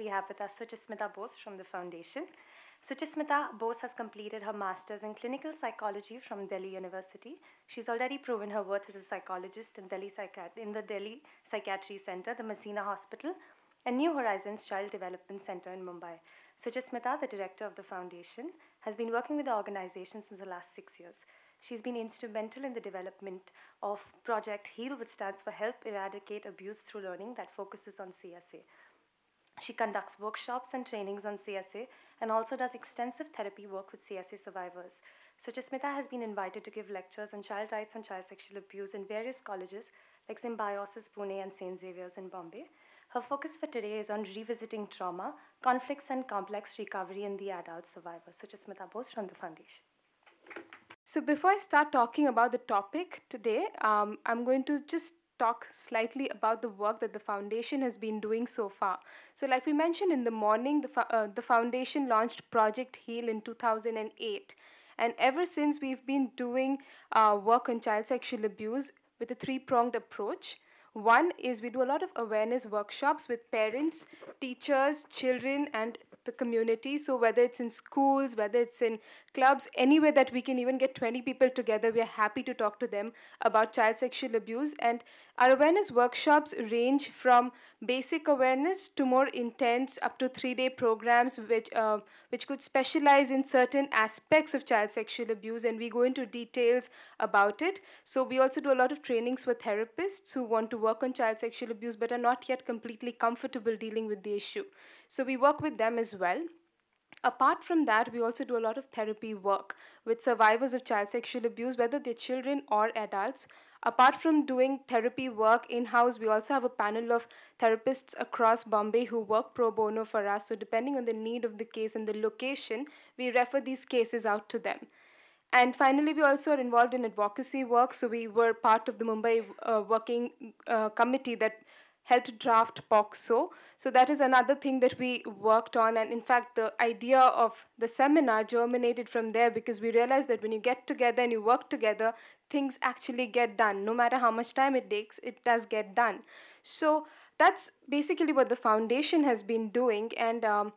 we have with us Suchismita Bose from the foundation. Suchismita Bose has completed her master's in clinical psychology from Delhi University. She's already proven her worth as a psychologist in, Delhi Psychiat- in the Delhi Psychiatry Center, the Masina Hospital, and New Horizons Child Development Center in Mumbai. Suchismita, the director of the foundation, has been working with the organization since the last six years. She's been instrumental in the development of Project HEAL, which stands for Help Eradicate Abuse Through Learning, that focuses on CSA. She conducts workshops and trainings on CSA and also does extensive therapy work with CSA survivors. Suchismita has been invited to give lectures on child rights and child sexual abuse in various colleges like Symbiosis Pune and St. Xavier's in Bombay. Her focus for today is on revisiting trauma, conflicts, and complex recovery in the adult survivor. Suchismita Bose from the foundation. So, before I start talking about the topic today, um, I'm going to just talk slightly about the work that the foundation has been doing so far. So, like we mentioned in the morning, the, uh, the foundation launched Project Heal in 2008. And ever since, we've been doing uh, work on child sexual abuse with a three pronged approach. One is we do a lot of awareness workshops with parents, teachers, children, and the community. So, whether it's in schools, whether it's in clubs, anywhere that we can even get 20 people together, we are happy to talk to them about child sexual abuse. And our awareness workshops range from basic awareness to more intense, up to three day programs, which, uh, which could specialize in certain aspects of child sexual abuse. And we go into details about it. So, we also do a lot of trainings for therapists who want to work on child sexual abuse but are not yet completely comfortable dealing with the issue. So, we work with them as well. Apart from that, we also do a lot of therapy work with survivors of child sexual abuse, whether they're children or adults. Apart from doing therapy work in house, we also have a panel of therapists across Bombay who work pro bono for us. So, depending on the need of the case and the location, we refer these cases out to them. And finally, we also are involved in advocacy work. So, we were part of the Mumbai uh, working uh, committee that helped draft POCSO. So that is another thing that we worked on. And in fact, the idea of the seminar germinated from there because we realized that when you get together and you work together, things actually get done. No matter how much time it takes, it does get done. So that's basically what the foundation has been doing. And um,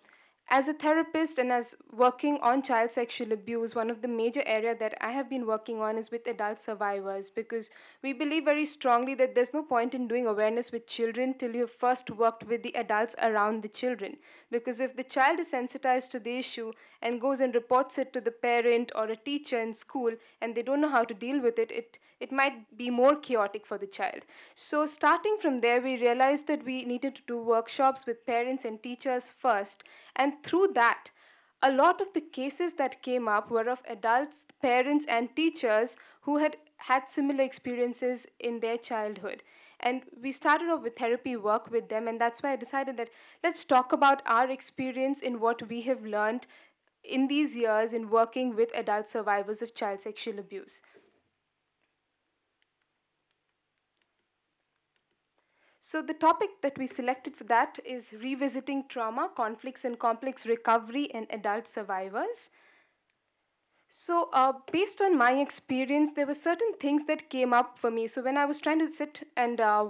as a therapist and as working on child sexual abuse, one of the major area that I have been working on is with adult survivors because we believe very strongly that there's no point in doing awareness with children till you've first worked with the adults around the children. Because if the child is sensitized to the issue and goes and reports it to the parent or a teacher in school and they don't know how to deal with it, it it might be more chaotic for the child. So, starting from there, we realized that we needed to do workshops with parents and teachers first, and through that, a lot of the cases that came up were of adults, parents, and teachers who had had similar experiences in their childhood. And we started off with therapy work with them, and that's why I decided that let's talk about our experience in what we have learned in these years in working with adult survivors of child sexual abuse. So, the topic that we selected for that is revisiting trauma, conflicts, and complex recovery in adult survivors. So, uh, based on my experience, there were certain things that came up for me. So, when I was trying to sit and uh,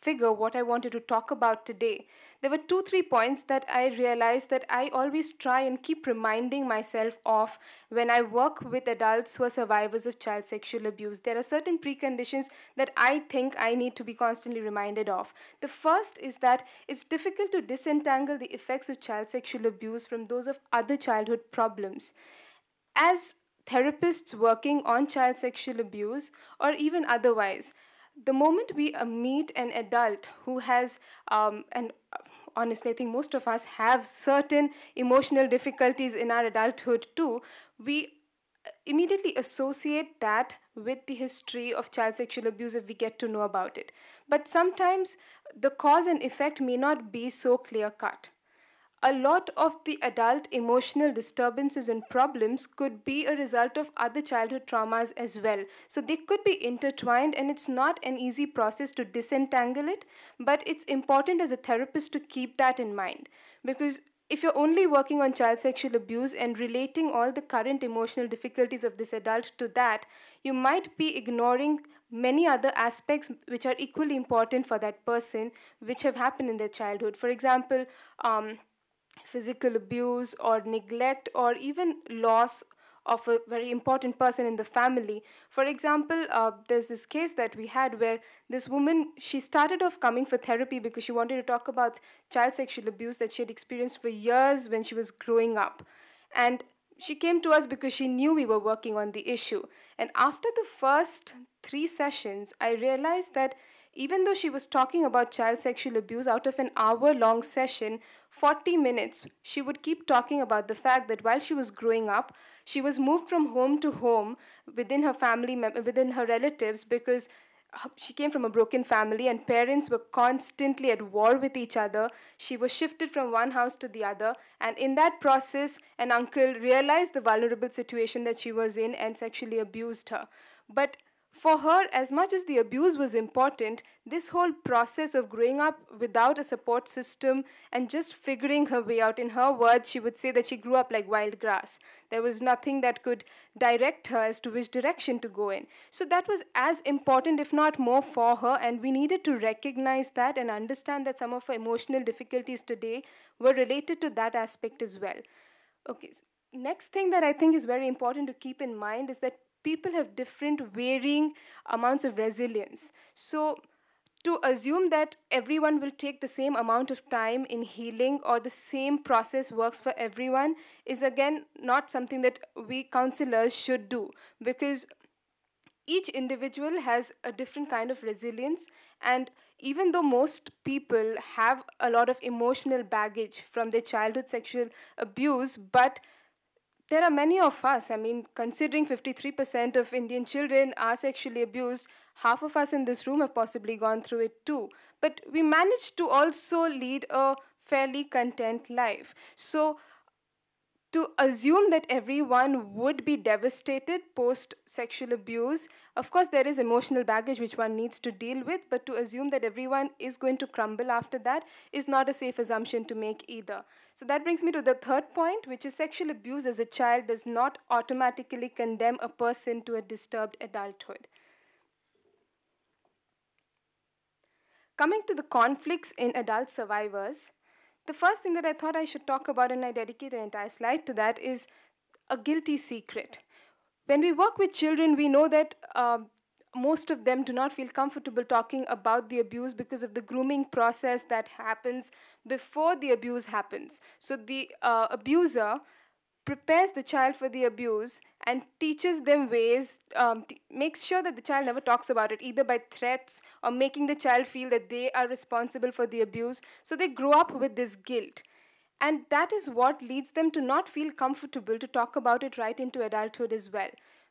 figure what I wanted to talk about today, there were two, three points that I realized that I always try and keep reminding myself of when I work with adults who are survivors of child sexual abuse. There are certain preconditions that I think I need to be constantly reminded of. The first is that it's difficult to disentangle the effects of child sexual abuse from those of other childhood problems. As therapists working on child sexual abuse, or even otherwise, the moment we meet an adult who has um, and honestly i think most of us have certain emotional difficulties in our adulthood too. We uh, immediately associate that with the history of child sexual abuse if we get to know about it. But sometimes the cause and effect may not be so clear cut a lot of the adult emotional disturbances and problems could be a result of other childhood traumas as well. So they could be intertwined, and it's not an easy process to disentangle it, but it's important as a therapist to keep that in mind because if you're only working on child sexual abuse and relating all the current emotional difficulties of this adult to that, you might be ignoring many other aspects which are equally important for that person, which have happened in their childhood. For example, um, physical abuse or neglect or even loss of a very important person in the family. For example, uh, there's this case that we had where this woman she started off coming for therapy because she wanted to talk about child sexual abuse that she had experienced for years when she was growing up, and she came to us because she knew we were working on the issue. And after the first three sessions, I realized that even though she was talking about child sexual abuse out of an hour long session, 40 minutes, she would keep talking about the fact that while she was growing up, she was moved from home to home within her family, within her relatives, because she came from a broken family and parents were constantly at war with each other. She was shifted from one house to the other, and in that process, an uncle realized the vulnerable situation that she was in and sexually abused her. But for her, as much as the abuse was important, this whole process of growing up without a support system and just figuring her way out, in her words, she would say that she grew up like wild grass. There was nothing that could direct her as to which direction to go in. So that was as important, if not more, for her, and we needed to recognize that and understand that some of her emotional difficulties today were related to that aspect as well. Okay, next thing that I think is very important to keep in mind is that people have different varying amounts of resilience. So, to assume that everyone will take the same amount of time in healing or the same process works for everyone is again not something that we counselors should do because each individual has a different kind of resilience and even though most people have a lot of emotional baggage from their childhood sexual abuse but there are many of us. I mean, considering 53% of Indian children are sexually abused, half of us in this room have possibly gone through it too. But we managed to also lead a fairly content life. So, to assume that everyone would be devastated post sexual abuse, of course, there is emotional baggage which one needs to deal with, but to assume that everyone is going to crumble after that is not a safe assumption to make either. So, that brings me to the third point, which is sexual abuse as a child does not automatically condemn a person to a disturbed adulthood. Coming to the conflicts in adult survivors, the first thing that I thought I should talk about, and I dedicate an entire slide to that, is a guilty secret. When we work with children, we know that uh, most of them do not feel comfortable talking about the abuse because of the grooming process that happens before the abuse happens. So the uh, abuser prepares the child for the abuse and teaches them ways, um, t- makes sure that the child never talks about it, either by threats or making the child feel that they are responsible for the abuse. So they grow up with this guilt. And that is what leads them to not feel comfortable to talk about it right into adulthood as well.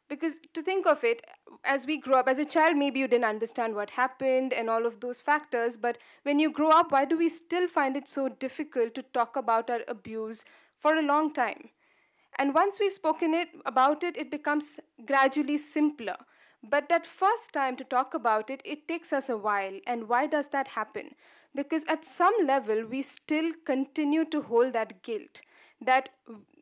Because to think of it, as we grow up, as a child, maybe you didn't understand what happened and all of those factors, but when you grow up, why do we still find it so difficult to talk about our abuse for a long time? And once we've spoken it about it, it becomes gradually simpler. But that first time to talk about it, it takes us a while. And why does that happen? Because at some level, we still continue to hold that guilt that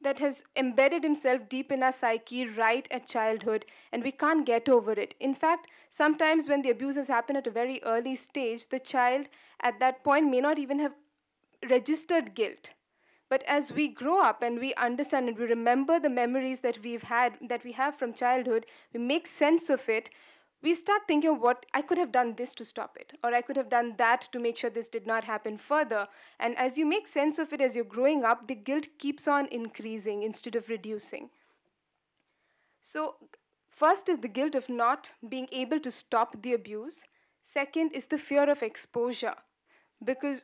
that has embedded himself deep in our psyche right at childhood and we can't get over it in fact sometimes when the abuses happen at a very early stage the child at that point may not even have registered guilt but as we grow up and we understand and we remember the memories that we've had, that we have from childhood, we make sense of it, we start thinking what I could have done this to stop it, or I could have done that to make sure this did not happen further. And as you make sense of it as you're growing up, the guilt keeps on increasing instead of reducing. So, first is the guilt of not being able to stop the abuse. Second is the fear of exposure. Because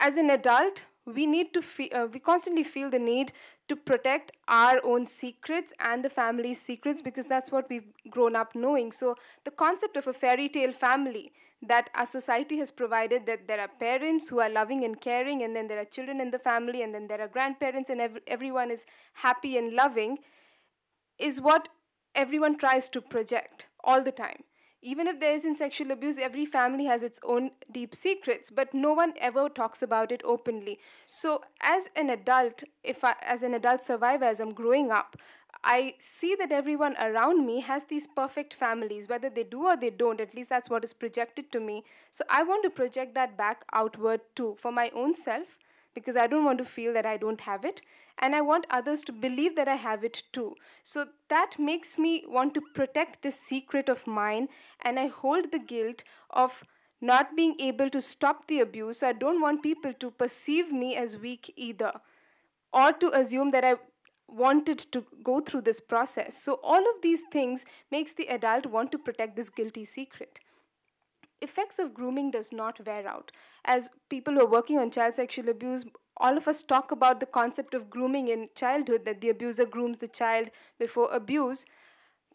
as an adult, we need to feel uh, we constantly feel the need to protect our own secrets and the family's secrets because that's what we've grown up knowing. So the concept of a fairy tale family that our society has provided that there are parents who are loving and caring and then there are children in the family and then there are grandparents and ev- everyone is happy and loving is what everyone tries to project all the time even if there isn't sexual abuse, every family has its own deep secrets, but no one ever talks about it openly. So, as an adult, if I, as an adult survivor, as I'm growing up, I see that everyone around me has these perfect families, whether they do or they don't, at least that's what is projected to me. So, I want to project that back outward too, for my own self, because I don't want to feel that I don't have it. And I want others to believe that I have it too. So that makes me want to protect this secret of mine. And I hold the guilt of not being able to stop the abuse. So I don't want people to perceive me as weak either or to assume that I wanted to go through this process. So all of these things makes the adult want to protect this guilty secret effects of grooming does not wear out. As people who are working on child sexual abuse, all of us talk about the concept of grooming in childhood, that the abuser grooms the child before abuse,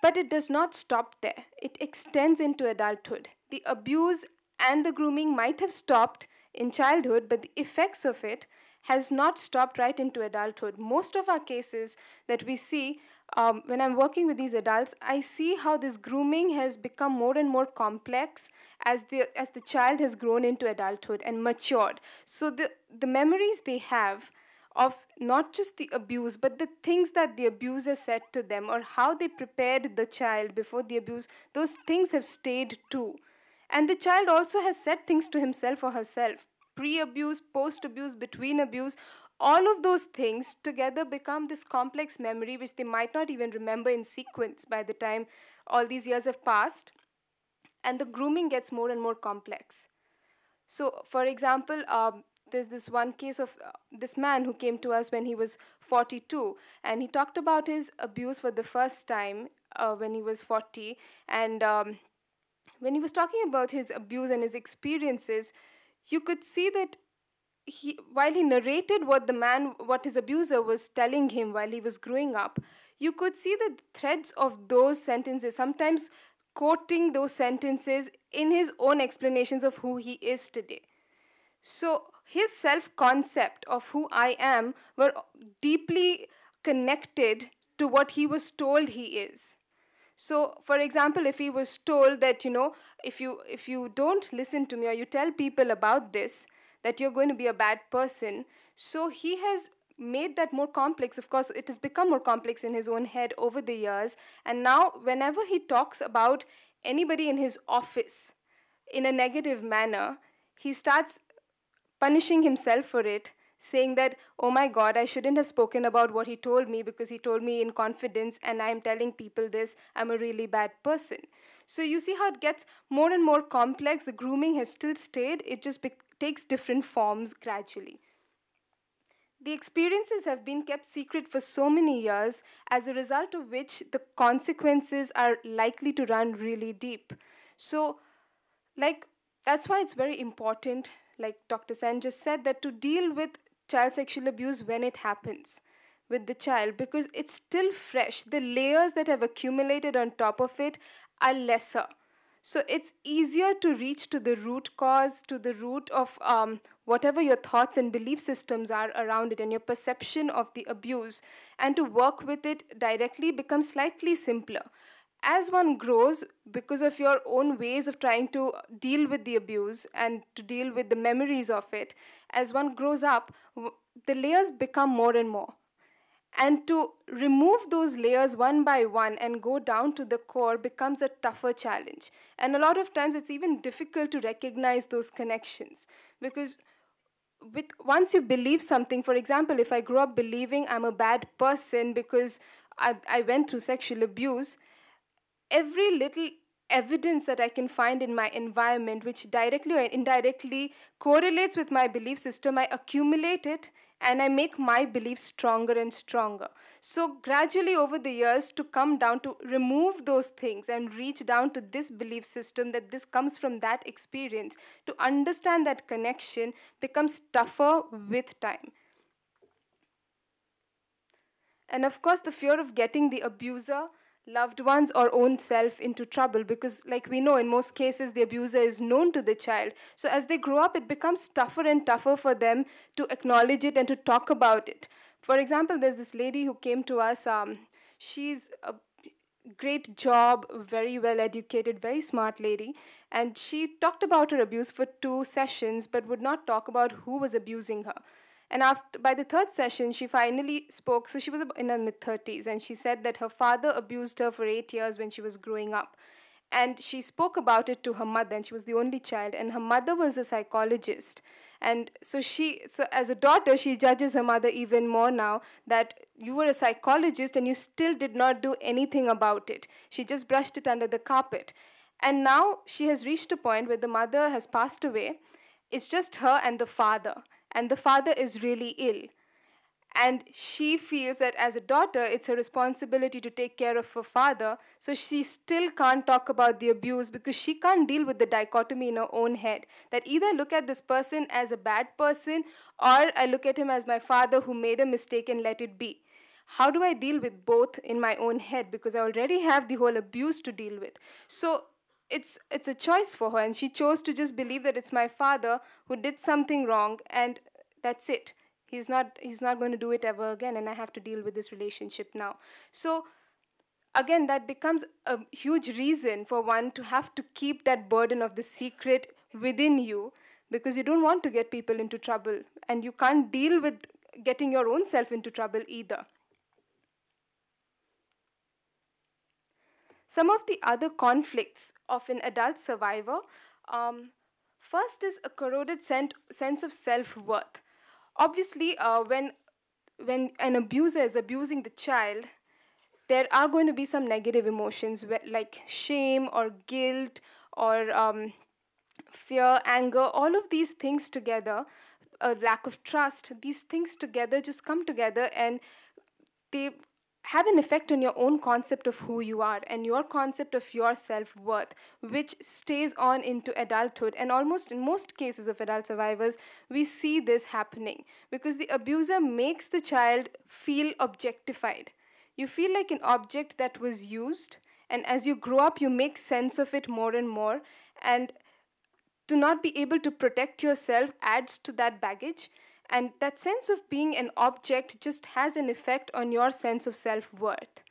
but it does not stop there. It extends into adulthood. The abuse and the grooming might have stopped in childhood, but the effects of it has not stopped right into adulthood. Most of our cases that we see um, when I'm working with these adults, I see how this grooming has become more and more complex as the as the child has grown into adulthood and matured. So the the memories they have of not just the abuse, but the things that the abuser said to them or how they prepared the child before the abuse, those things have stayed too. And the child also has said things to himself or herself pre abuse, post abuse, between abuse, all of those things together become this complex memory which they might not even remember in sequence by the time all these years have passed. And the grooming gets more and more complex. So, for example, um, there's this one case of uh, this man who came to us when he was 42 and he talked about his abuse for the first time uh, when he was 40 and um, when he was talking about his abuse and his experiences you could see that he while he narrated what the man what his abuser was telling him while he was growing up you could see the threads of those sentences sometimes quoting those sentences in his own explanations of who he is today. So his self concept of who i am were deeply connected to what he was told he is. So for example if he was told that you know if you if you don't listen to me or you tell people about this that you're going to be a bad person. So he has made that more complex. Of course it has become more complex in his own head over the years. And now whenever he talks about anybody in his office in a negative manner he starts punishing himself for it saying that, oh my God, I shouldn't have spoken about what he told me because he told me in confidence and I'm telling people this, I'm a really bad person. So you see how it gets more and more complex. The grooming has still stayed, it just be- takes different forms gradually. The experiences have been kept secret for so many years, as a result of which the consequences are likely to run really deep. So, like, that's why it's very important, like Dr. Sen just said, that to deal with child sexual abuse when it happens with the child because it's still fresh. The layers that have accumulated on top of it are lesser. So it's easier to reach to the root cause, to the root of um, whatever your thoughts and belief systems are around it and your perception of the abuse, and to work with it directly becomes slightly simpler as one grows, because of your own ways of trying to deal with the abuse and to deal with the memories of it, as one grows up, the layers become more and more. And to remove those layers one by one and go down to the core becomes a tougher challenge. And a lot of times it's even difficult to recognize those connections because with once you believe something, for example, if I grew up believing I'm a bad person because I, I went through sexual abuse, every little evidence that I can find in my environment, which directly or indirectly correlates with my belief system, I accumulate it and I make my beliefs stronger and stronger. So, gradually over the years, to come down to remove those things and reach down to this belief system that this comes from that experience, to understand that connection becomes tougher with time. And of course, the fear of getting the abuser loved ones or own self into trouble because like we know in most cases the abuser is known to the child. So as they grow up it becomes tougher and tougher for them to acknowledge it and to talk about it. For example there's this lady who came to us um, she's a great job very well educated very smart lady. And she talked about her abuse for two sessions but would not talk about who was abusing her and after, by the third session, she finally spoke. So she was in her mid 30s, and she said that her father abused her for eight years when she was growing up. and she spoke about it to her mother and she was the only child and her mother was a psychologist. And so she so as a daughter she judges her mother even more now that you were a psychologist and you still did not do anything about it. She just brushed it under the carpet. And now she has reached a point where the mother has passed away. It's just her and the father and the father is really ill. And she feels that as a daughter it's her responsibility to take care of her father. So she still can't talk about the abuse because she can't deal with the dichotomy in her own head. That either look at this person as a bad person or i look at him as my father who made a mistake and let it be. How do i deal with both in my own head? Because i already have the whole abuse to deal with. So it's it's a choice for her and she chose to just believe that it's my father who did something wrong and that's it. He's not he's not going to do it ever again and i have to deal with this relationship now. So again that becomes a huge reason for one to have to keep that burden of the secret within you because you don't want to get people into trouble and you can't deal with getting your own self into trouble either some of the other conflicts of an adult survivor um, first is a corroded sense of self-worth. Obviously uh, when when an abuser is abusing the child there are going to be some negative emotions like shame or guilt or um, fear anger. All of these things together a lack of trust these things together just come together and they have an effect on your own concept of who you are and your concept of your self worth, which stays on into adulthood. And almost in most cases of adult survivors, we see this happening because the abuser makes the child feel objectified. You feel like an object that was used, and as you grow up, you make sense of it more and more. And to not be able to protect yourself adds to that baggage and that sense of being an object just has an effect on your sense of self worth.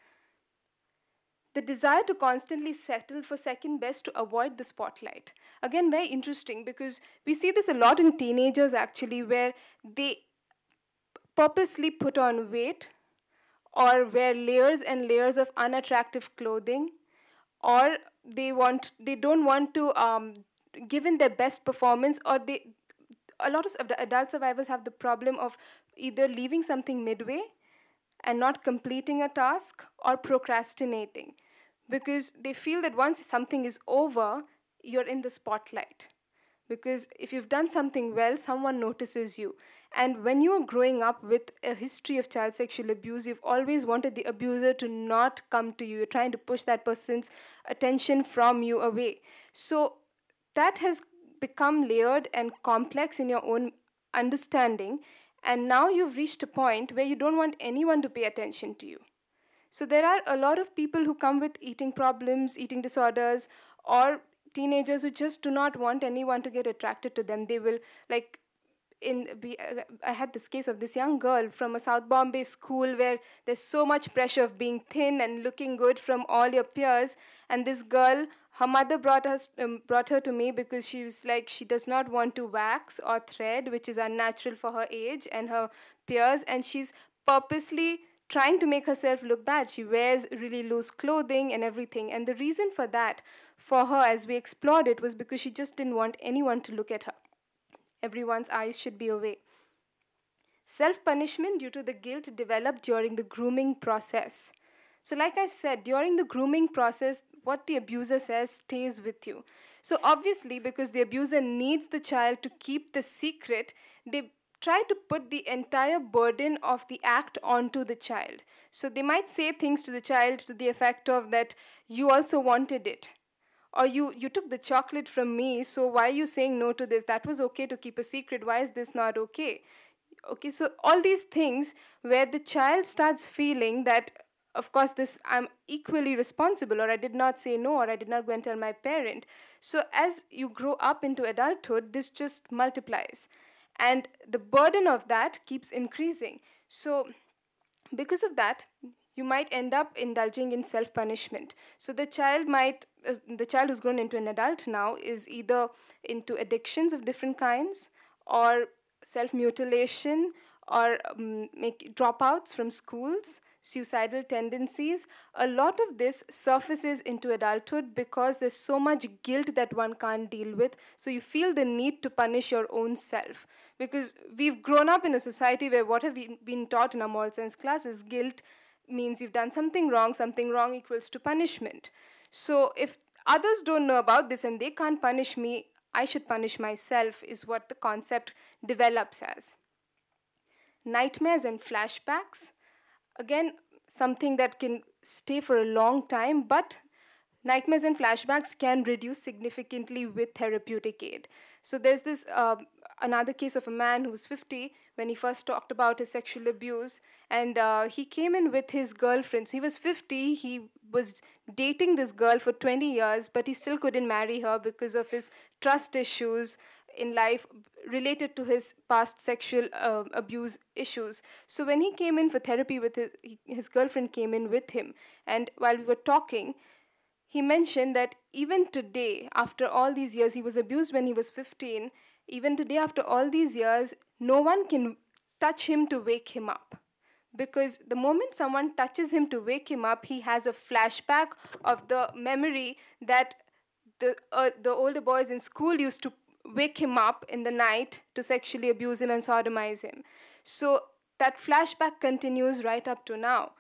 The desire to constantly settle for second best to avoid the spotlight. Again, very interesting because we see this a lot in teenagers actually, where they purposely put on weight or wear layers and layers of unattractive clothing or they want they don't want to um, give in their best performance or they a lot of adult survivors have the problem of either leaving something midway and not completing a task or procrastinating because they feel that once something is over, you're in the spotlight. Because if you've done something well, someone notices you. And when you are growing up with a history of child sexual abuse, you've always wanted the abuser to not come to you. You're trying to push that person's attention from you away. So that has become layered and complex in your own understanding, and now you've reached a point where you don't want anyone to pay attention to you. So, there are a lot of people who come with eating problems, eating disorders, or teenagers who just do not want anyone to get attracted to them. They will, like, in I had this case of this young girl from a South Bombay school where there's so much pressure of being thin and looking good from all your peers, and this girl her mother brought us um, brought her to me because she was like she does not want to wax or thread which is unnatural for her age and her peers. And she's purposely trying to make herself look bad. She wears really loose clothing and everything. And the reason for that for her as we explored it was because she just didn't want anyone to look at her. Everyone's eyes should be away. Self punishment due to the guilt developed during the grooming process. So, like I said, during the grooming process, what the abuser says stays with you. So, obviously, because the abuser needs the child to keep the secret, they try to put the entire burden of the act onto the child. So, they might say things to the child to the effect of that you also wanted it. Or you, you took the chocolate from me, so why are you saying no to this? That was okay to keep a secret. Why is this not okay? Okay, so all these things where the child starts feeling that of course this i'm equally responsible or i did not say no or i did not go and tell my parent. So as you grow up into adulthood this just multiplies. And the burden of that keeps increasing. So because of that you might end up indulging in self punishment so the child might uh, the child who's grown into an adult now is either into addictions of different kinds or self mutilation or um, make dropouts from schools suicidal tendencies, a lot of this surfaces into adulthood because there's so much guilt that one can't deal with. So you feel the need to punish your own self. Because we've grown up in a society where what have we been taught in our moral sense classes? Guilt means you've done something wrong, something wrong equals to punishment. So if others don't know about this and they can't punish me, I should punish myself, is what the concept develops as. Nightmares and flashbacks, again, something that can stay for a long time, but nightmares and flashbacks can reduce significantly with therapeutic aid. So there's this uh, another case of a man who was 50 when he first talked about his sexual abuse, and uh, he came in with his girlfriend. So he was 50. He was dating this girl for 20 years, but he still couldn't marry her because of his trust issues in life related to his past sexual uh, abuse issues. So when he came in for therapy with his, his girlfriend came in with him, and while we were talking, he mentioned that even today, after all these years, he was abused when he was 15. Even today, after all these years, no one can touch him to wake him up because the moment someone touches him to wake him up, he has a flashback of the memory that the uh, the older boys in school used to wake him up in the night to sexually abuse him and sodomize him. So that flashback continues right up to now.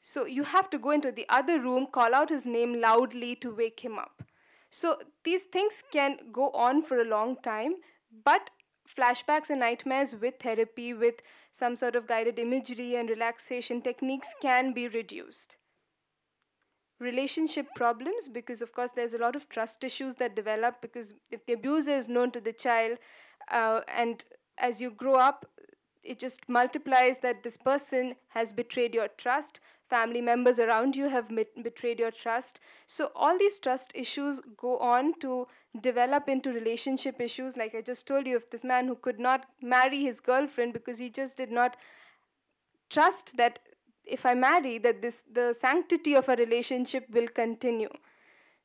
So you have to go into the other room, call out his name loudly to wake him up. So these things can go on for a long time, but flashbacks and nightmares with therapy, with some sort of guided imagery and relaxation techniques can be reduced. Relationship problems, because of course there's a lot of trust issues that develop because if the abuser is known to the child, uh, and as you grow up, it just multiplies that this person has betrayed your trust. Family members around you have betrayed your trust. So all these trust issues go on to develop into relationship issues. Like i just told you of this man who could not marry his girlfriend because he just did not trust that if i marry that this the sanctity of a relationship will continue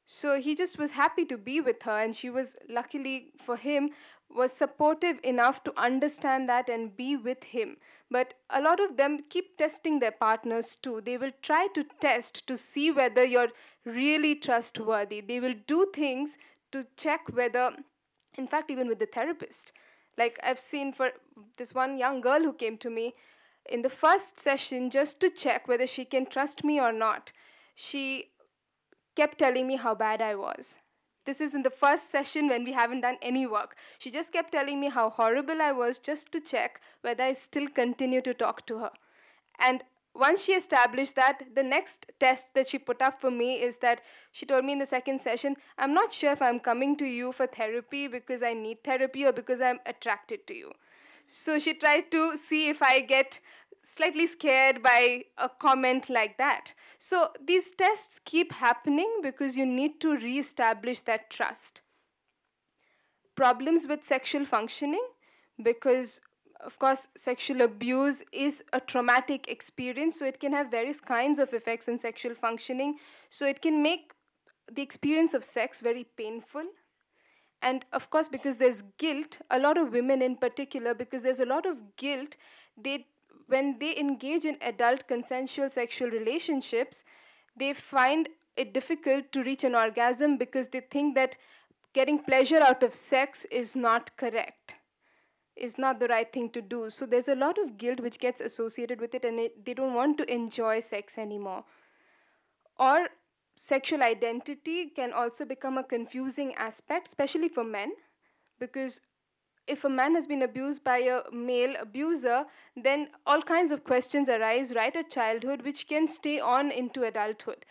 so he just was happy to be with her and she was luckily for him was supportive enough to understand that and be with him. But a lot of them keep testing their partners too. They will try to test to see whether you're really trustworthy. They will do things to check whether, in fact, even with the therapist. Like I've seen for this one young girl who came to me in the first session just to check whether she can trust me or not. She kept telling me how bad I was this is in the first session when we haven't done any work. She just kept telling me how horrible I was just to check whether I still continue to talk to her. And once she established that, the next test that she put up for me is that she told me in the second session, I'm not sure if I'm coming to you for therapy because I need therapy or because I'm attracted to you. So she tried to see if I get slightly scared by a comment like that. So these tests keep happening because you need to re-establish that trust. Problems with sexual functioning because of course sexual abuse is a traumatic experience so it can have various kinds of effects on sexual functioning so it can make the experience of sex very painful and of course because there's guilt a lot of women in particular because there's a lot of guilt they when they engage in adult consensual sexual relationships, they find it difficult to reach an orgasm because they think that getting pleasure out of sex is not correct, is not the right thing to do. So there's a lot of guilt which gets associated with it, and they, they don't want to enjoy sex anymore. Or sexual identity can also become a confusing aspect, especially for men, because if a man has been abused by a male abuser, then all kinds of questions arise right at childhood, which can stay on into adulthood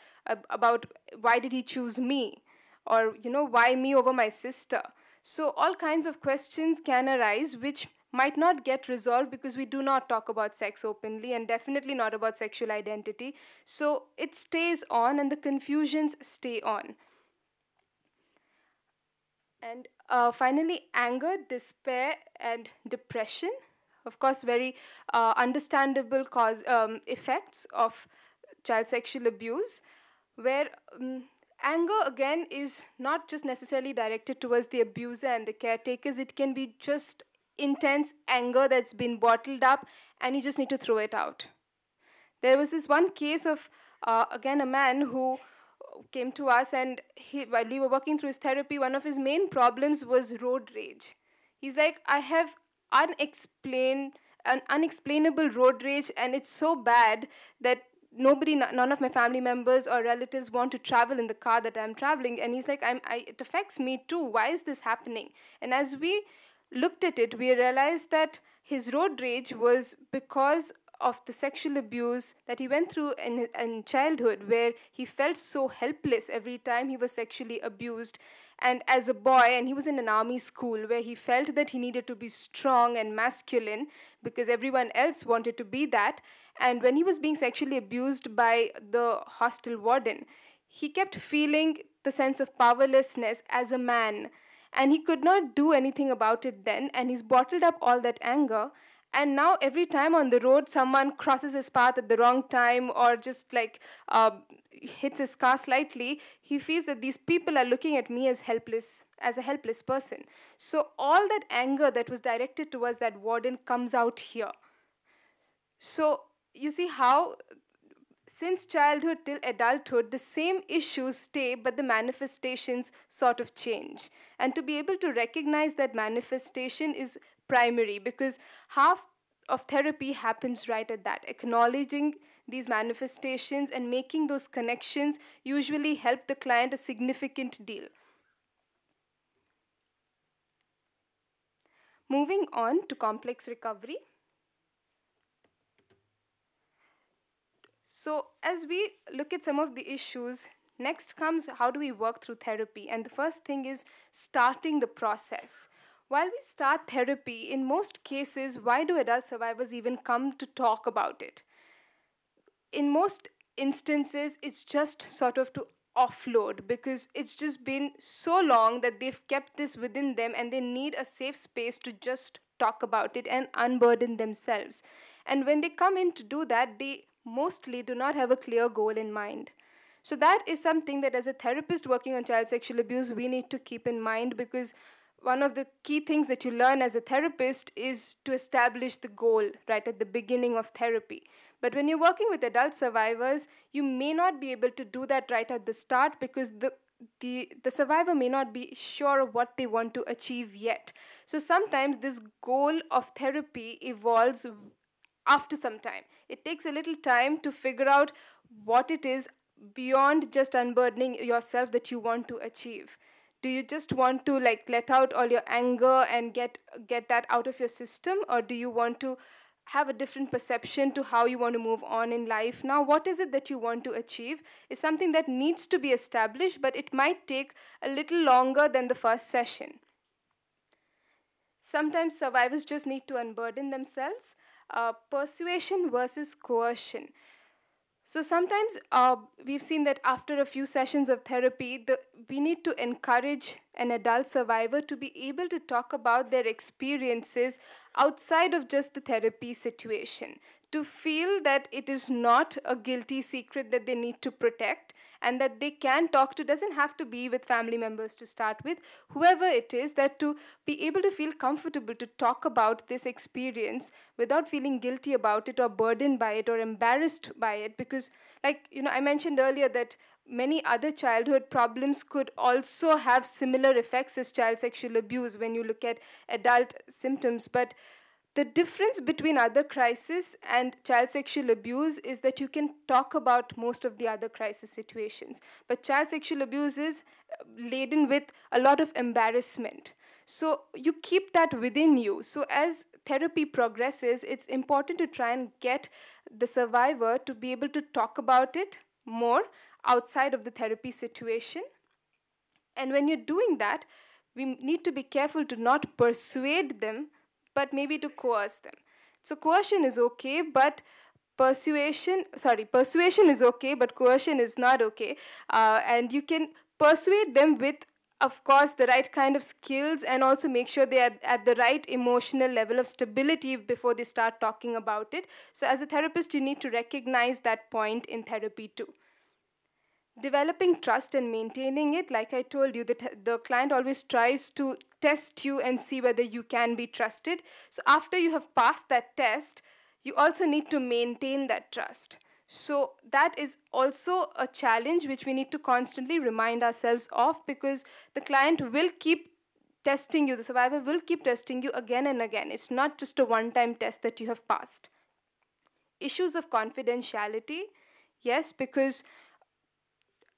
about why did he choose me, or you know why me over my sister. So all kinds of questions can arise, which might not get resolved because we do not talk about sex openly and definitely not about sexual identity. So it stays on and the confusions stay on. And uh, finally, anger, despair, and depression. Of course, very uh, understandable cause um, effects of child sexual abuse, where um, anger again is not just necessarily directed towards the abuser and the caretakers. It can be just intense anger that's been bottled up, and you just need to throw it out. There was this one case of, uh, again, a man who came to us, and he, while we were working through his therapy, one of his main problems was road rage. He's like, I have unexplained, an unexplainable road rage, and it's so bad that nobody none of my family members or relatives want to travel in the car that i'm traveling and he's like i'm I, it affects me too why is this happening and as we looked at it we realized that his road rage was because of the sexual abuse that he went through in, in childhood where he felt so helpless every time he was sexually abused. And as a boy and he was in an army school where he felt that he needed to be strong and masculine because everyone else wanted to be that. And when he was being sexually abused by the hostel warden he kept feeling the sense of powerlessness as a man and he could not do anything about it then and he's bottled up all that anger. And now every time on the road someone crosses his path at the wrong time or just like uh, hits his car slightly he feels that these people are looking at me as helpless as a helpless person. So all that anger that was directed towards that warden comes out here. So you see how since childhood till adulthood, the same issues stay, but the manifestations sort of change. And to be able to recognize that manifestation is primary because half of therapy happens right at that. Acknowledging these manifestations and making those connections usually help the client a significant deal. Moving on to complex recovery. So, as we look at some of the issues, next comes how do we work through therapy? And the first thing is starting the process. While we start therapy, in most cases, why do adult survivors even come to talk about it? In most instances, it's just sort of to offload because it's just been so long that they've kept this within them and they need a safe space to just talk about it and unburden themselves. And when they come in to do that, they mostly do not have a clear goal in mind. So, that is something that as a therapist working on child sexual abuse, we need to keep in mind because one of the key things that you learn as a therapist is to establish the goal right at the beginning of therapy. But when you're working with adult survivors, you may not be able to do that right at the start because the the the survivor may not be sure of what they want to achieve yet so sometimes this goal of therapy evolves after some time. It takes a little time to figure out what it is beyond just unburdening yourself that you want to achieve. Do you just want to like let out all your anger and get get that out of your system? Or do you want to have a different perception to how you want to move on in life now? What is it that you want to achieve is something that needs to be established but it might take a little longer than the first session. Sometimes survivors just need to unburden themselves uh, persuasion versus coercion. So sometimes uh, we've seen that after a few sessions of therapy, the, we need to encourage an adult survivor to be able to talk about their experiences outside of just the therapy situation, to feel that it is not a guilty secret that they need to protect, and that they can talk to doesn't have to be with family members to start with. Whoever it is that to be able to feel comfortable to talk about this experience without feeling guilty about it or burdened by it or embarrassed by it. Because like you know i mentioned earlier that many other childhood problems could also have similar effects as child sexual abuse when you look at adult symptoms. But the difference between other crises and child sexual abuse is that you can talk about most of the other crisis situations. But child sexual abuse is uh, laden with a lot of embarrassment. So you keep that within you. So as therapy progresses, it's important to try and get the survivor to be able to talk about it more outside of the therapy situation. And when you're doing that, we need to be careful to not persuade them but maybe to coerce them. So coercion is okay, but persuasion, sorry, persuasion is okay, but coercion is not okay. Uh, and you can persuade them with of course the right kind of skills and also make sure they are at the right emotional level of stability before they start talking about it so as a therapist you need to recognize that point in therapy too developing trust and maintaining it like i told you that the client always tries to test you and see whether you can be trusted so after you have passed that test you also need to maintain that trust So that is also a challenge which we need to constantly remind ourselves of because the client will keep testing you, the survivor will keep testing you again and again. It's not just a one time test that you have passed. Issues of confidentiality, yes, because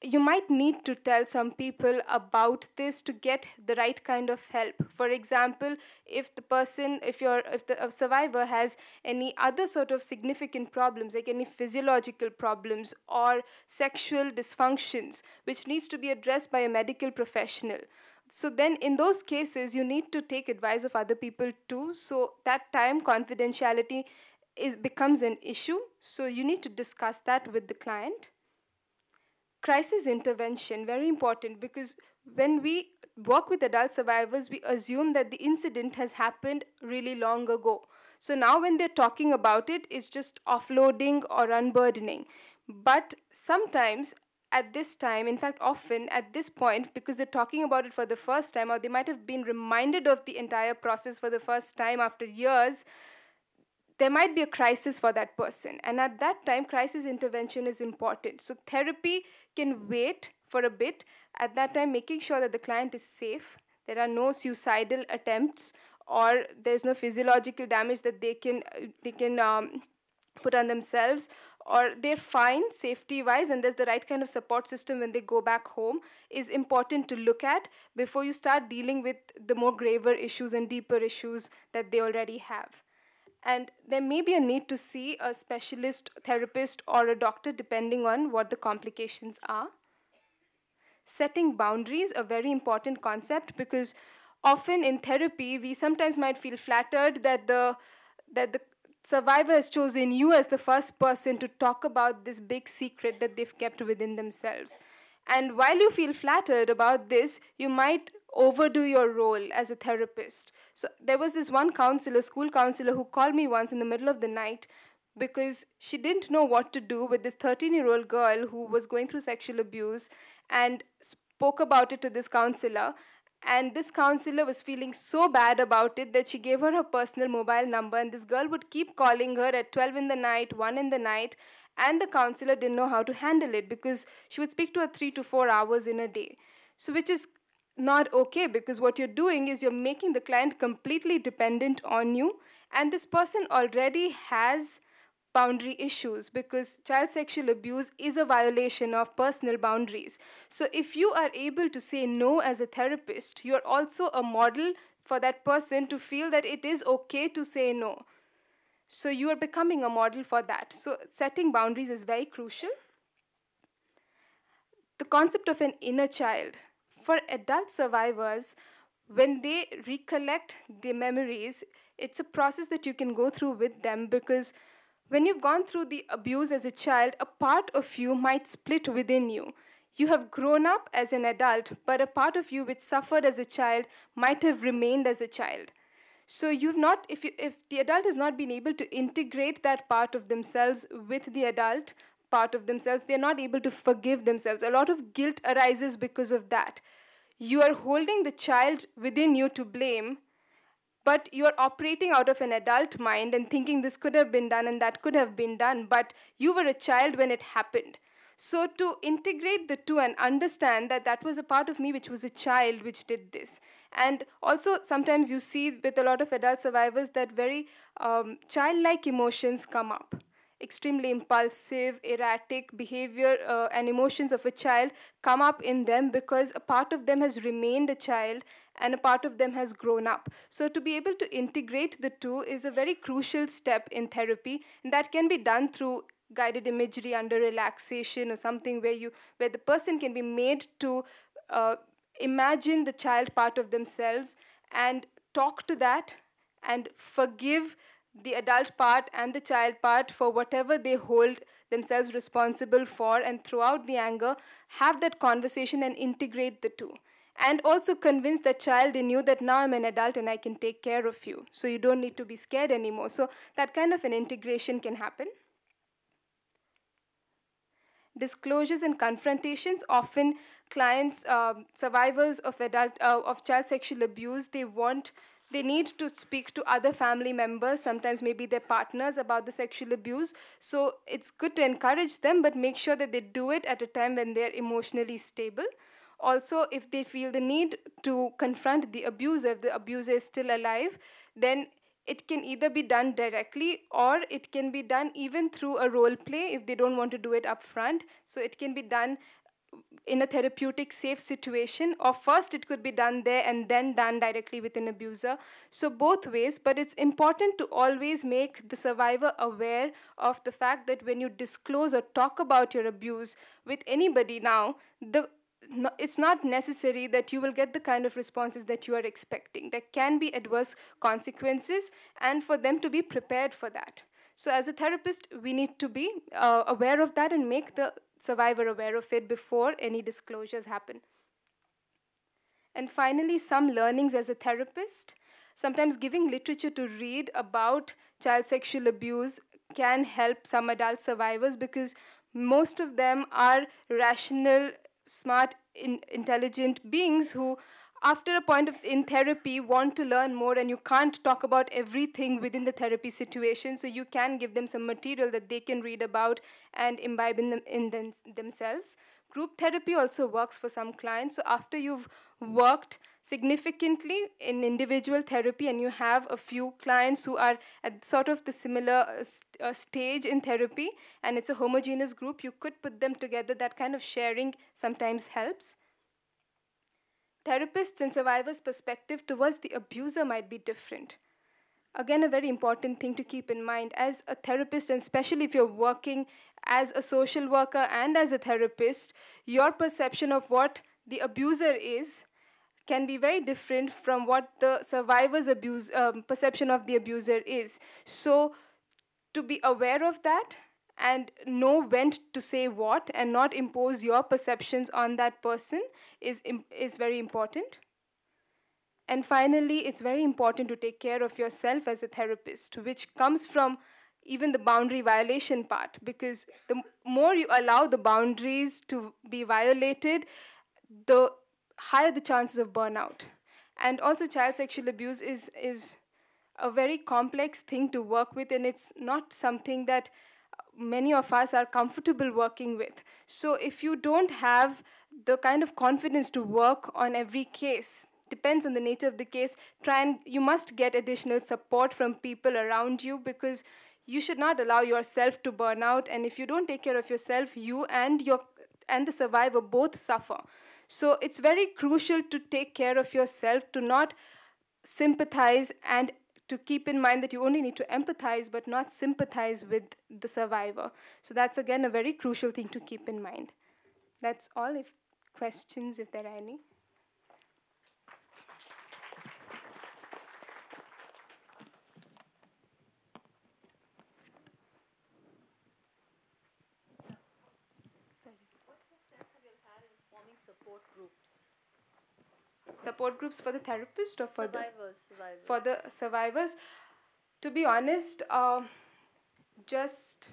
you might need to tell some people about this to get the right kind of help. For example if the person if you're if the survivor has any other sort of significant problems like any physiological problems or sexual dysfunctions which needs to be addressed by a medical professional. So then in those cases you need to take advice of other people too. So that time confidentiality is becomes an issue. So you need to discuss that with the client crisis intervention very important because when we work with adult survivors we assume that the incident has happened really long ago. So now when they're talking about it it's just offloading or unburdening. But sometimes at this time in fact often at this point because they're talking about it for the first time or they might have been reminded of the entire process for the first time after years there might be a crisis for that person. And at that time, crisis intervention is important. So, therapy can wait for a bit. At that time, making sure that the client is safe, there are no suicidal attempts, or there's no physiological damage that they can they can um, put on themselves or they're fine safety wise and there's the right kind of support system when they go back home is important to look at before you start dealing with the more graver issues and deeper issues that they already have and there may be a need to see a specialist therapist or a doctor depending on what the complications are. Setting boundaries a very important concept because often in therapy we sometimes might feel flattered that the that the survivor has chosen you as the first person to talk about this big secret that they've kept within themselves. And while you feel flattered about this you might overdo your role as a therapist. So there was this one counselor, school counselor, who called me once in the middle of the night because she didn't know what to do with this 13 year old girl who was going through sexual abuse and spoke about it to this counselor. And this counselor was feeling so bad about it that she gave her her personal mobile number. And this girl would keep calling her at 12 in the night, 1 in the night. And the counselor didn't know how to handle it because she would speak to her three to four hours in a day. So, which is not okay because what you're doing is you're making the client completely dependent on you and this person already has boundary issues because child sexual abuse is a violation of personal boundaries. So if you are able to say no as a therapist you're also a model for that person to feel that it is okay to say no. So you are becoming a model for that. So setting boundaries is very crucial. The concept of an inner child for adult survivors, when they recollect the memories, it's a process that you can go through with them because when you've gone through the abuse as a child, a part of you might split within you. You have grown up as an adult, but a part of you which suffered as a child might have remained as a child. So you've not, if you, if the adult has not been able to integrate that part of themselves with the adult, part of themselves. They're not able to forgive themselves. A lot of guilt arises because of that. You are holding the child within you to blame, but you are operating out of an adult mind and thinking this could have been done and that could have been done, but you were a child when it happened. So, to integrate the two and understand that that was a part of me which was a child which did this. And also, sometimes you see with a lot of adult survivors that very um, childlike emotions come up extremely impulsive, erratic behavior uh, and emotions of a child come up in them because a part of them has remained a child and a part of them has grown up. So, to be able to integrate the two is a very crucial step in therapy, and that can be done through guided imagery under relaxation or something where you where the person can be made to uh, imagine the child part of themselves and talk to that and forgive the adult part and the child part for whatever they hold themselves responsible for and throughout the anger have that conversation and integrate the two. And also convince the child in you that now i'm an adult and i can take care of you. So you don't need to be scared anymore. So that kind of an integration can happen. Disclosures and confrontations. Often clients uh, survivors of adult uh, of child sexual abuse they want they need to speak to other family members, sometimes maybe their partners, about the sexual abuse. So it's good to encourage them, but make sure that they do it at a time when they're emotionally stable. Also, if they feel the need to confront the abuser, if the abuser is still alive, then it can either be done directly or it can be done even through a role play if they don't want to do it up front. So it can be done in a therapeutic safe situation or first it could be done there and then done directly with an abuser so both ways but it's important to always make the survivor aware of the fact that when you disclose or talk about your abuse with anybody now the no, it's not necessary that you will get the kind of responses that you are expecting. There can be adverse consequences, and for them to be prepared for that. So, as a therapist, we need to be uh, aware of that and make the survivor aware of it before any disclosures happen. And finally, some learnings as a therapist. Sometimes giving literature to read about child sexual abuse can help some adult survivors because most of them are rational smart, in, intelligent beings who after a point of in therapy want to learn more and you can't talk about everything within the therapy situation so you can give them some material that they can read about and imbibe in them in them, themselves. Group therapy also works for some clients. So after you've worked significantly in individual therapy and you have a few clients who are at sort of the similar uh, uh, stage in therapy and it's a homogeneous group you could put them together. That kind of sharing sometimes helps therapists and survivors perspective towards the abuser might be different again a very important thing to keep in mind as a therapist and especially if you're working as a social worker and as a therapist your perception of what the abuser is can be very different from what the survivor's abuse um, perception of the abuser is. So, to be aware of that and know when to say what and not impose your perceptions on that person is, is very important. And finally, it's very important to take care of yourself as a therapist, which comes from even the boundary violation part, because the more you allow the boundaries to be violated, the higher the chances of burnout. And also, child sexual abuse is, is a very complex thing to work with, and it's not something that many of us are comfortable working with. So, if you don't have the kind of confidence to work on every case, depends on the nature of the case, try and you must get additional support from people around you because you should not allow yourself to burn out. And if you don't take care of yourself, you and your and the survivor both suffer. So it's very crucial to take care of yourself, to not sympathize and to keep in mind that you only need to empathize but not sympathize with the survivor. So that's again a very crucial thing to keep in mind. That's all. If questions, if there are any. support groups for the therapist or for survivors, the survivors. for the survivors to be honest uh, just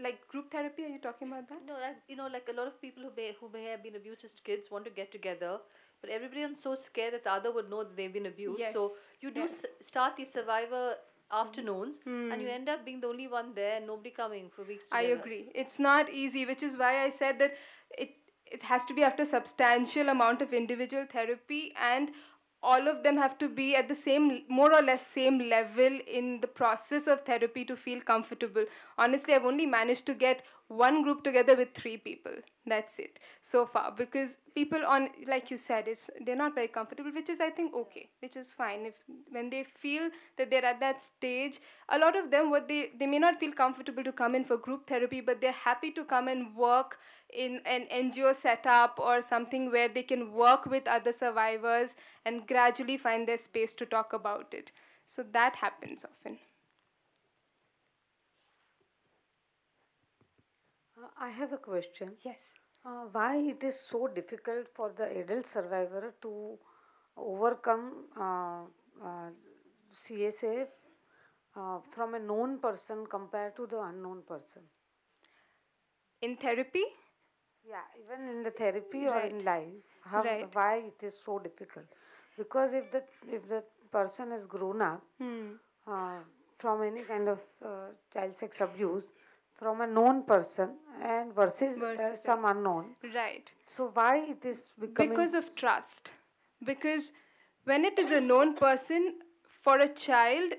like group therapy are you talking about that no like you know like a lot of people who may who may have been abused as kids want to get together but everyone's so scared that the other would know that they've been abused yes. so you do s- start these survivor afternoons mm. and you end up being the only one there and nobody coming for weeks together. i agree it's not easy which is why i said that it it has to be after substantial amount of individual therapy and all of them have to be at the same more or less same level in the process of therapy to feel comfortable. Honestly i've only managed to get one group together with three people. That's it so far because people on like you said it's they're not very comfortable which is i think okay which is fine. If when they feel that they're at that stage a lot of them what they they may not feel comfortable to come in for group therapy but they're happy to come and work in an ngo setup or something where they can work with other survivors and gradually find their space to talk about it so that happens often I have a question. Yes. Uh, why it is so difficult for the adult survivor to overcome uh, uh, CSA uh, from a known person compared to the unknown person? In therapy? Yeah, even in the therapy or right. in life, how, right. why it is so difficult? Because if the if the person has grown up uh, from any kind of uh, child sex abuse from a known person and versus, uh, Versus some unknown. Right. So why it is becoming because of trust because when it is a known person for a child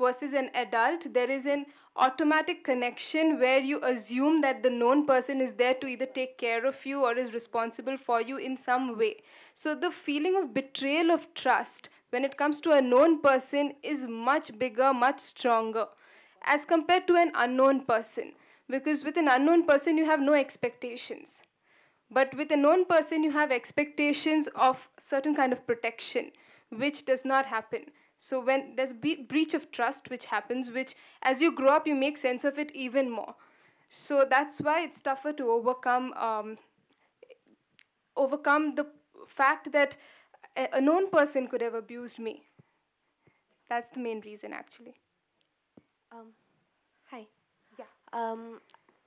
versus an adult there is an automatic connection where you assume that the known person is there to either take care of you or is responsible for you in some way. So the feeling of betrayal of trust when it comes to a known person is much bigger much stronger as compared to an unknown person. Because with an unknown person you have no expectations. But with a known person, you have expectations of certain kind of protection, which does not happen. So when there's be- breach of trust, which happens, which as you grow up, you make sense of it even more. So that's why it's tougher to overcome um, overcome the fact that a, a known person could have abused me. That's the main reason, actually. Um, hi. Yeah. Um,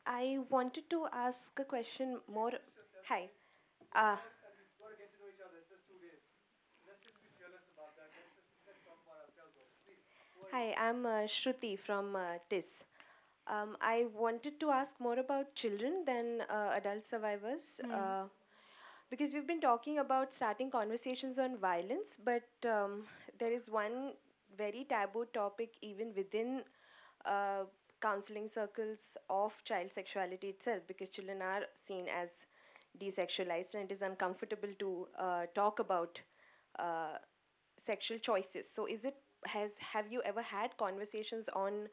I wanted to ask a question more. Hi. Uh, Hi, I'm uh, Shruti from uh, TISS. Um, I wanted to ask more about children than uh, adult survivors. Uh, because we've been talking about starting conversations on violence, but um, there is one very taboo topic even within uh, counseling circles of child sexuality itself, because children are seen as desexualized and it is uncomfortable to uh, talk about uh, sexual choices. So, is it has have you ever had conversations on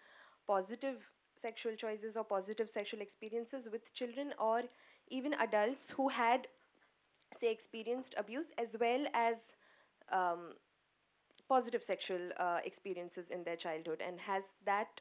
positive sexual choices or positive sexual experiences with children or even adults who had say experienced abuse as well as um, positive sexual uh, experiences in their childhood? And has that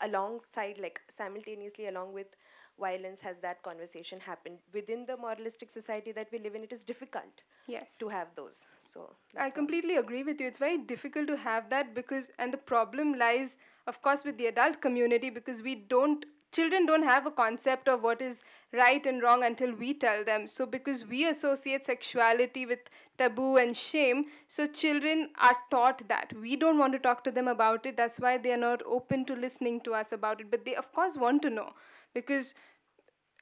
alongside like simultaneously along with violence has that conversation happened within the moralistic society that we live in it is difficult Yes. to have those so I completely agree with you. It's very difficult to have that because, and the problem lies, of course, with the adult community because we don't, children don't have a concept of what is right and wrong until we tell them. So, because we associate sexuality with taboo and shame, so children are taught that. We don't want to talk to them about it. That's why they are not open to listening to us about it. But they, of course, want to know because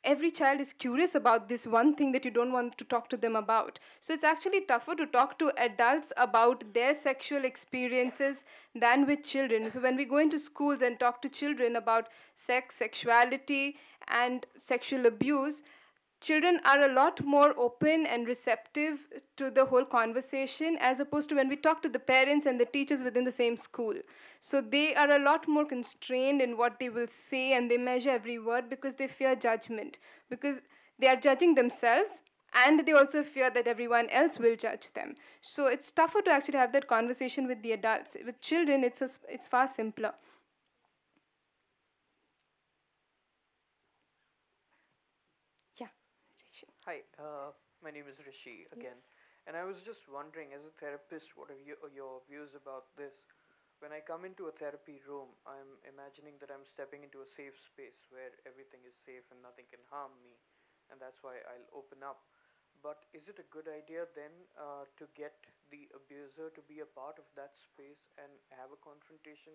every child is curious about this one thing that you don't want to talk to them about. So it's actually tougher to talk to adults about their sexual experiences than with children. So when we go into schools and talk to children about sex, sexuality, and sexual abuse, children are a lot more open and receptive to the whole conversation as opposed to when we talk to the parents and the teachers within the same school. So they are a lot more constrained in what they will say and they measure every word because they fear judgment because they are judging themselves and they also fear that everyone else will judge them. So it's tougher to actually have that conversation with the adults. With children, it's a, it's far simpler. Yeah. Rishi. Hi, uh, my name is Rishi again, and I was just wondering, as a therapist, what are you, your views about this? When I come into a therapy room, I'm imagining that I'm stepping into a safe space where everything is safe and nothing can harm me, and that's why I'll open up. But is it a good idea then uh, to get the abuser to be a part of that space and have a confrontation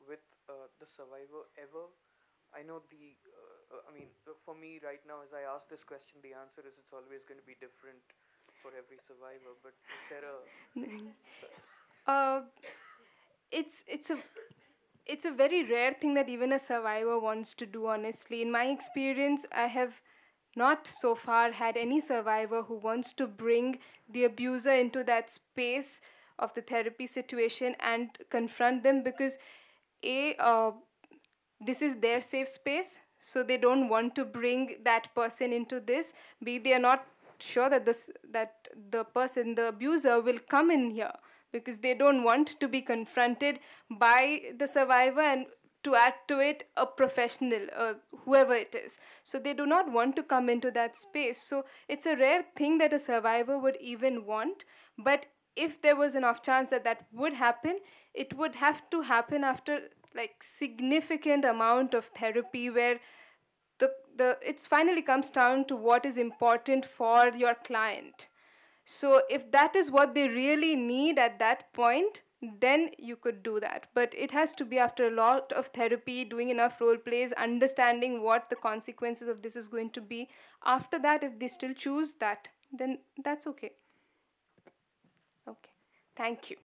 with uh, the survivor ever? I know the, uh, uh, I mean, uh, for me right now, as I ask this question, the answer is it's always going to be different for every survivor. But is there a, Uh, it's it's a it's a very rare thing that even a survivor wants to do honestly in my experience i have not so far had any survivor who wants to bring the abuser into that space of the therapy situation and confront them because a uh, this is their safe space so they don't want to bring that person into this. B they are not sure that this that the person the abuser will come in here because they don't want to be confronted by the survivor and to add to it a professional uh, whoever it is. So they do not want to come into that space. So it's a rare thing that a survivor would even want. But if there was off chance that that would happen it would have to happen after like significant amount of therapy where the the it's finally comes down to what is important for your client So if that is what they really need at that point, then you could do that. But it has to be after a lot of therapy, doing enough role plays, understanding what the consequences of this is going to be. After that, if they still choose that, then that's okay. Okay. Thank you.